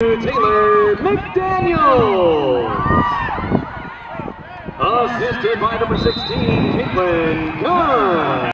Taylor McDaniel. Assisted by number 16, Caitlin